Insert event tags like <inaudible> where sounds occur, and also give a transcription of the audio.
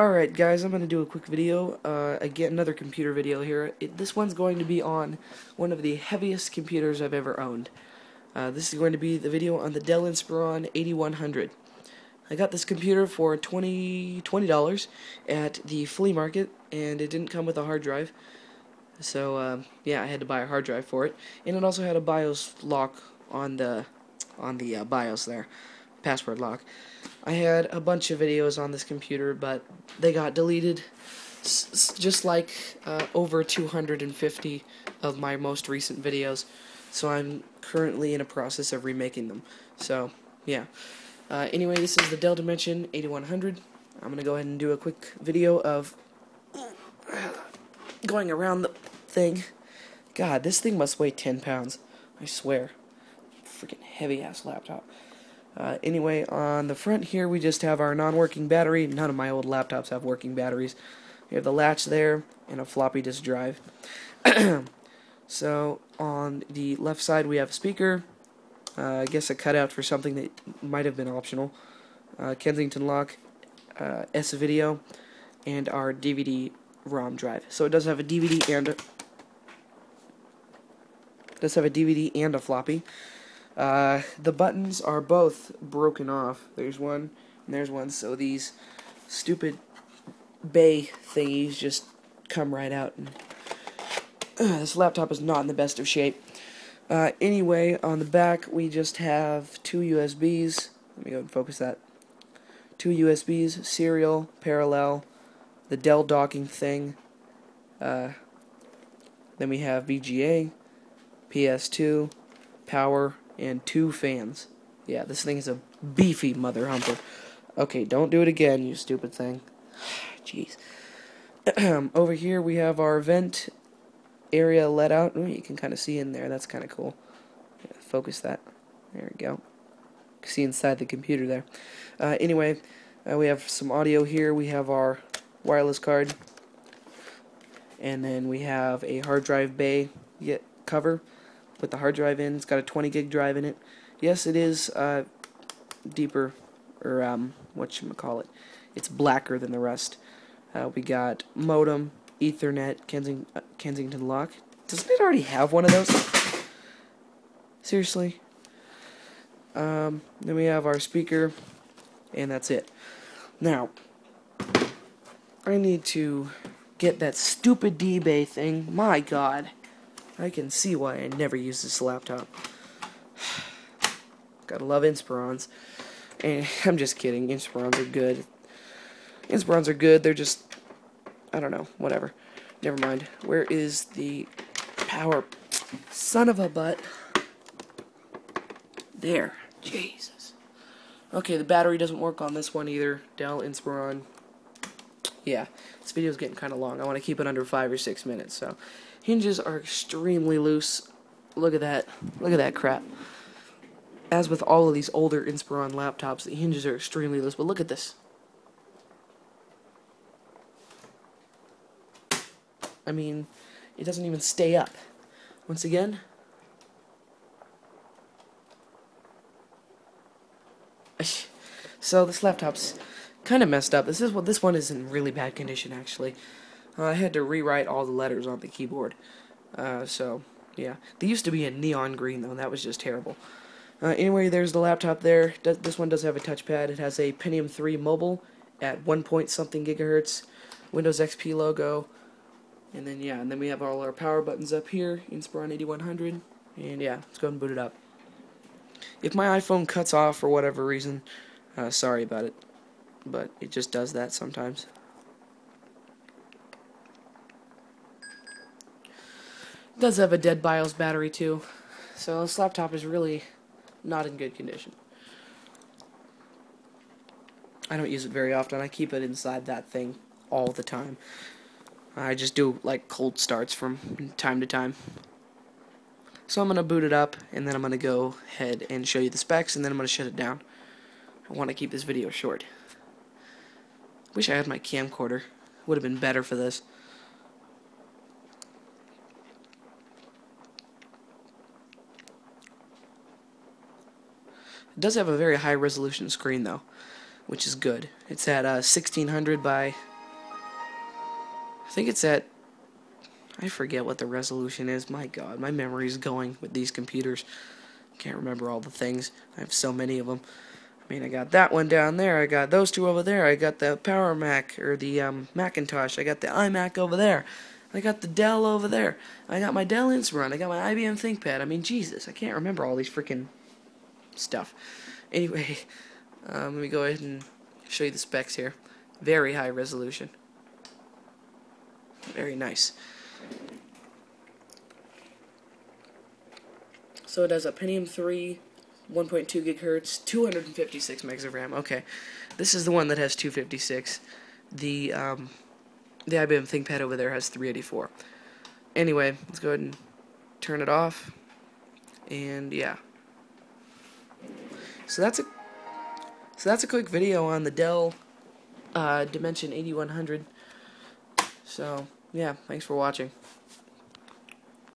Alright guys, I'm going to do a quick video, uh, again another computer video here. It, this one's going to be on one of the heaviest computers I've ever owned. Uh, this is going to be the video on the Dell Inspiron 8100. I got this computer for 20 $20 at the flea market, and it didn't come with a hard drive. So, uh, yeah, I had to buy a hard drive for it. And it also had a BIOS lock on the, on the uh, BIOS there password lock. I had a bunch of videos on this computer, but they got deleted, just like uh, over 250 of my most recent videos. So I'm currently in a process of remaking them. So, yeah. Uh, anyway, this is the Dell Dimension 8100. I'm going to go ahead and do a quick video of going around the thing. God, this thing must weigh 10 pounds. I swear. Freaking heavy ass laptop. Uh, anyway, on the front here we just have our non-working battery. None of my old laptops have working batteries. We have the latch there and a floppy disk drive. <clears throat> so on the left side we have a speaker. Uh, I guess a cutout for something that might have been optional. Uh, Kensington lock, uh, S-Video, and our DVD ROM drive. So it does have a DVD and a, does have a DVD and a floppy. Uh, the buttons are both broken off. There's one, and there's one, so these stupid bay thingies just come right out. And uh, This laptop is not in the best of shape. Uh, anyway, on the back, we just have two USBs. Let me go and focus that. Two USBs, serial, parallel, the Dell docking thing. Uh, then we have VGA, PS2, power, and two fans. Yeah, this thing is a beefy mother humper. Okay, don't do it again, you stupid thing. <sighs> Jeez. <clears throat> Over here we have our vent area let out. Ooh, you can kind of see in there. That's kind of cool. Focus that. There we go. See inside the computer there. Uh, anyway, uh, we have some audio here. We have our wireless card. And then we have a hard drive bay cover with the hard drive in. It's got a 20 gig drive in it. Yes, it is uh, deeper, or um, what you call it. It's blacker than the rest. Uh, we got modem, Ethernet, Kensing uh, Kensington lock. Doesn't it already have one of those? Seriously. Um, then we have our speaker, and that's it. Now, I need to get that stupid D-Bay thing. My God. I can see why I never use this laptop. <sighs> Gotta love Inspirons. And I'm just kidding. Inspirons are good. Inspirons are good. They're just, I don't know, whatever. Never mind. Where is the power? Son of a butt. There. Jesus. Okay, the battery doesn't work on this one either. Dell Inspiron. Yeah, this video is getting kind of long. I want to keep it under five or six minutes, so Hinges are extremely loose. Look at that. Look at that crap. As with all of these older Inspiron laptops, the hinges are extremely loose, but look at this. I mean, it doesn't even stay up. Once again, so this laptop's kind of messed up. This is what this one is in really bad condition actually. I had to rewrite all the letters on the keyboard. Uh, so, yeah. They used to be in neon green, though, and that was just terrible. Uh, anyway, there's the laptop there. This one does have a touchpad. It has a Pentium 3 mobile at 1 point something gigahertz, Windows XP logo, and then, yeah, and then we have all our power buttons up here, Inspiron 8100, and yeah, let's go and boot it up. If my iPhone cuts off for whatever reason, uh, sorry about it, but it just does that sometimes. Does have a dead BIOS battery too, so this laptop is really not in good condition. I don't use it very often. I keep it inside that thing all the time. I just do like cold starts from time to time. So I'm going to boot it up and then I'm going to go ahead and show you the specs and then I'm going to shut it down. I want to keep this video short. Wish I had my camcorder. Would have been better for this. It does have a very high resolution screen though. which is good. It's at uh, 1600 by. I think it's at. I forget what the resolution is. My God, my memory's going with these computers. Can't remember all the things. I have so many of them. I mean, I got that one down there. I got those two over there. I got the Power Mac or the um, Macintosh. I got the iMac over there. I got the Dell over there. I got my Dell Inspiron. I got my IBM ThinkPad. I mean, Jesus, I can't remember all these freaking stuff. Anyway, um, let me go ahead and show you the specs here. Very high resolution. Very nice. So it has a Pentium 3, 1.2 gigahertz, 256 megs of RAM. Okay, this is the one that has 256. The um, the IBM ThinkPad over there has 384. Anyway, let's go ahead and turn it off. And yeah. So that's a so that's a quick video on the Dell uh, Dimension 8100. So yeah, thanks for watching.